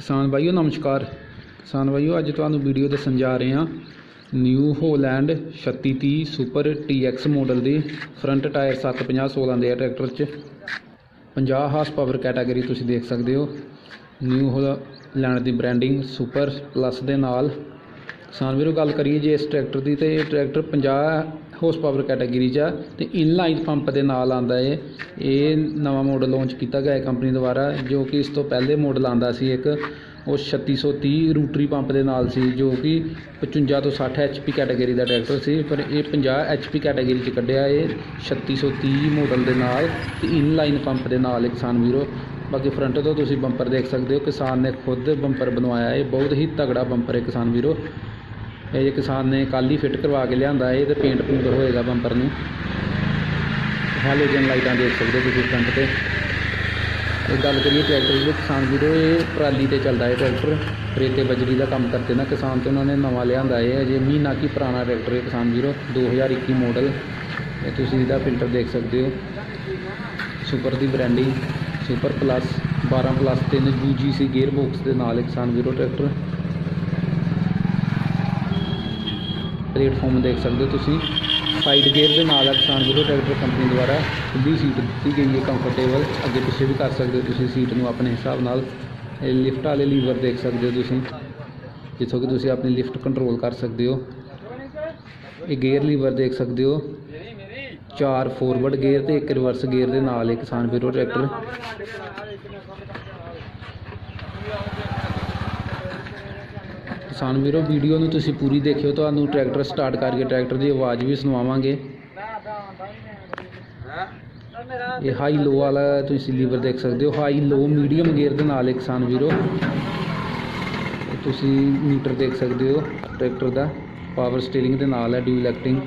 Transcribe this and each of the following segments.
ਕਿਸਾਨ ਭਾਈਓ ਨਮਸਕਾਰ। ਕਿਸਾਨ ਭਾਈਓ ਅੱਜ ਤੁਹਾਨੂੰ ਵੀਡੀਓ ਦੱਸਣ ਜਾ ਰਹੇ ਹਾਂ। New Holland 3630 super TX model ਦੀ ਫਰੰਟ ਟਾਇਰ 750 16 ਦੇ ਟਰੈਕਟਰ 'ਚ। 50 ਹਾਰਸ ਪਾਵਰ ਕੈਟਾਗਰੀ ਤੁਸੀਂ ਦੇਖ ਸਕਦੇ ਹੋ। ਨਿਊ ਹੋਲੈਂਡ ਦੀ ਬ੍ਰਾਂਡਿੰਗ ਸੁਪਰ ਪਲੱਸ ਦੇ ਨਾਲ ਕਿਸਾਨ ਵੀਰੋ, ਗੱਲ ਕਰੀਏ ਜੇ ਇਸ ਟਰੈਕਟਰ ਦੀ, ਤੇ ਇਹ ਟਰੈਕਟਰ 50 ਹਾਰਸ ਪਾਵਰ ਕੈਟਾਗਰੀ 'ਚ ਆ ਤੇ ਇਨਲਾਈਨ ਪੰਪ ਦੇ ਨਾਲ ਆਂਦਾ ਏ। ਇਹ ਨਵਾਂ ਮਾਡਲ ਲਾਂਚ ਕੀਤਾ ਗਿਆ ਹੈ ਕੰਪਨੀ ਦੁਆਰਾ, ਜੋ ਕਿ ਇਸ ਤੋਂ ਪਹਿਲੇ ਮਾਡਲ ਆਂਦਾ ਸੀ ਇੱਕ। ਉਹ 3630 ਰੂਟਰੀ ਪੰਪ ਦੇ ਨਾਲ ਸੀ, ਜੋ ਕਿ 55 ਤੋਂ 60 HP ਕੈਟਾਗਰੀ ਦਾ ਟਰੈਕਟਰ ਸੀ। ਪਰ ਇਹ 50 HP ਕੈਟਾਗਰੀ 'ਚ ਕੱਢਿਆ ਇਹ 3630 ਮਾਡਲ ਦੇ ਨਾਲ ਤੇ ਇਨਲਾਈਨ ਪੰਪ ਦੇ ਨਾਲ ਕਿਸਾਨ ਵੀਰੋ। ਬਾਕੀ ਫਰੰਟ ਤੋਂ ਤੁਸੀਂ ਬੰਪਰ ਦੇਖ ਸਕਦੇ ਹੋ, ਕਿਸਾਨ ਨੇ ਖੁਦ ਬੰਪਰ ਬਣਵਾਇਆ ਹੈ ਬਹੁਤ ਹੀ ਤਗੜਾ ਬੰਪਰ ਹੈ ਕਿਸਾਨ ਵੀਰੋ। ਇਹ ਜੇ ਕਿਸਾਨ ਨੇ ਕੱਲ੍ਹ ਹੀ ਫਿੱਟ ਕਰਵਾ ਕੇ ਲਿਆਂਦਾ ਇਹ ਤੇ ਪੇਂਟ ਪੂੰਟ ਹੋਏਗਾ ਬੰਪਰ ਨੂੰ। ਹਾਲੋਜ਼ਨ ਲਾਈਟਾਂ ਦੇਖ ਸਕਦੇ ਹੋ ਤੁਸੀਂ ਫਰੰਟ ਤੇ। ਇਹ ਗੱਲ ਕਰੀਏ ਟਰੈਕਟਰ ਦੀ, ਕਿਸਾਨ ਵੀਰੋ, ਇਹ ਪਰਾਲੀ ਤੇ ਚੱਲਦਾ ਹੈ ਟਰੈਕਟਰ। ਰੇਤੇ ਬਜਰੀ ਦਾ ਕੰਮ ਕਰਦੇ ਨਾ ਕਿਸਾਨ ਤੇ ਉਹਨਾਂ ਨੇ ਨਵਾਂ ਲਿਆਂਦਾ ਹੈ ਅਜੇ ਮਹੀਨਾ ਕੀ ਪੁਰਾਣਾ ਟਰੈਕਟਰ ਹੈ ਕਿਸਾਨ ਵੀਰੋ 2021 ਮਾਡਲ ਇਹ ਤੁਸੀਂ ਇਹਦਾ ਫਿਲਟਰ ਦੇਖ ਸਕਦੇ ਹੋ। ਸੁਪਰ ਦੀ branding super plus 12 plus 3 UGC gearbox ਦੇ ਨਾਲ ਕਿਸਾਨ ਵੀਰੋ ਟਰੈਕਟਰ। ਪਲੇਟਫਾਰਮ ਦੇਖ ਸਕਦੇ ਹੋ ਤੁਸੀਂ। ਸਾਈਡ ਗੇਅਰ ਦੇ ਨਾਲ ਹੈ ਕਿਸਾਨ ਵੀਰੋ, ਟਰੈਕਟਰ ਕੰਪਨੀ ਦੁਆਰਾ ਸਿੱਧੀ ਸੀਟ ਦਿੱਤੀ ਗਈ ਹੈ ਕੰਫਰਟੇਬਲ ਅੱਗੇ ਪਿੱਛੇ ਵੀ ਕਰ ਸਕਦੇ ਹੋ ਤੁਸੀਂ ਸੀਟ ਨੂੰ ਆਪਣੇ ਹਿਸਾਬ ਨਾਲ। ਇਹ ਲਿਫਟ ਵਾਲੇ ਲੀਵਰ ਦੇਖ ਸਕਦੇ ਹੋ ਤੁਸੀਂ, ਜਿੱਥੋਂ ਕਿ ਤੁਸੀਂ ਆਪਣੀ ਲਿਫਟ ਕੰਟਰੋਲ ਕਰ ਸਕਦੇ ਹੋ। ਇਹ ਗੇਅਰ ਲੀਵਰ ਦੇਖ ਸਕਦੇ ਹੋ। ਚਾਰ ਫੋਰਵਰਡ ਗੇਅਰ ਤੇ ਇੱਕ ਰਿਵਰਸ ਗੇਅਰ ਦੇ ਨਾਲ ਹੈ ਕਿਸਾਨ ਵੀਰੋ ਟਰੈਕਟਰ। ਕਿਸਾਨ ਵੀਰੋ, ਵੀਡੀਓ ਨੂੰ ਤੁਸੀਂ ਪੂਰੀ ਦੇਖਿਓ, ਤੁਹਾਨੂੰ ਟਰੈਕਟਰ ਸਟਾਰਟ ਕਰਕੇ ਟਰੈਕਟਰ ਦੀ ਆਵਾਜ਼ ਵੀ ਸੁਣਾਵਾਂਗੇ। ਇਹ ਹਾਈ ਲੋ ਵਾਲਾ ਤੁਸੀਂ ਲੀਵਰ ਦੇਖ ਸਕਦੇ ਹੋ। ਹਾਈ ਲੋ ਮੀਡੀਅਮ ਗੇਅਰ ਦੇ ਨਾਲ ਕਿਸਾਨ ਵੀਰੋ। ਤੁਸੀਂ ਮੀਟਰ ਦੇਖ ਸਕਦੇ ਹੋ, ਟਰੈਕਟਰ ਦਾ। ਪਾਵਰ ਸਟੀਅਰਿੰਗ ਦੇ ਨਾਲ ਹੈ ਡਿਊਲ ਐਕਟਿੰਗ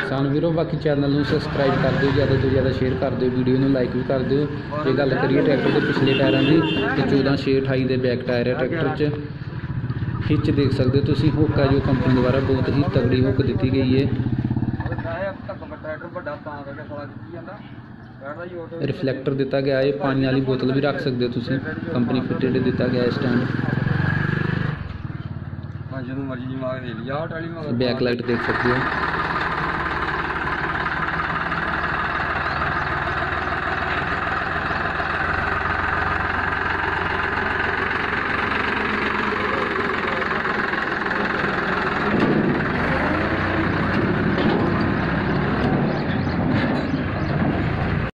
ਕਿਸਾਨ ਵੀਰੋ ਬਾਕੀ ਚੈਨਲ ਨੂੰ ਸਬਸਕ੍ਰਾਈਬ ਕਰ ਦਿਓ, ਜ਼ਿਆਦਾ ਤੋਂ ਜ਼ਿਆਦਾ ਸ਼ੇਅਰ ਕਰ ਦਿਓ ਵੀਡੀਓ ਨੂੰ ਲਾਈਕ ਵੀ ਕਰ ਦਿਓ। ਜੇ ਗੱਲ ਕਰੀਏ ਟਰੈਕਟਰ ਦੇ ਪਿਛਲੇ ਟਾਇਰਾਂ ਦੀ, ਤੇ 14 6 28 ਦੇ ਬੈਕ ਟਾਇਰ ਹੈ ਟਰੈਕਟਰ 'ਚ। ਖਿੱਚ ਦੇਖ ਸਕਦੇ ਹੋ ਤੁਸੀਂ, ਹੁੱਕ ਹੈ ਜੋ ਕੰਪਨੀ ਦੁਆਰਾ ਬਹੁਤ ਹੀ ਤਗੜੀ ਹੁੱਕ ਦਿੱਤੀ ਗਈ ਹੈ ਰਿਫਲੈਕਟਰ ਦਿੱਤਾ ਗਿਆ ਹੈ ਪਾਣੀ ਵਾਲੀ ਬੋਤਲ ਵੀ ਰੱਖ ਸਕਦੇ ਹੋ ਤੁਸੀਂ ਕੰਪਨੀ ਫਿਟਡ ਦਿੱਤਾ ਗਿਆ ਇਸ ਟਾਈਮ ਜਦੋਂ ਮਰਜ਼ੀ ਜਮਾ ਕੇ ਦੇ ਲਈ। ਆਹ ਟਰਾਲੀ ਮਗਰ ਬੈਕ ਲਾਈਟ ਦੇਖ ਸਕਦੇ ਹੋ।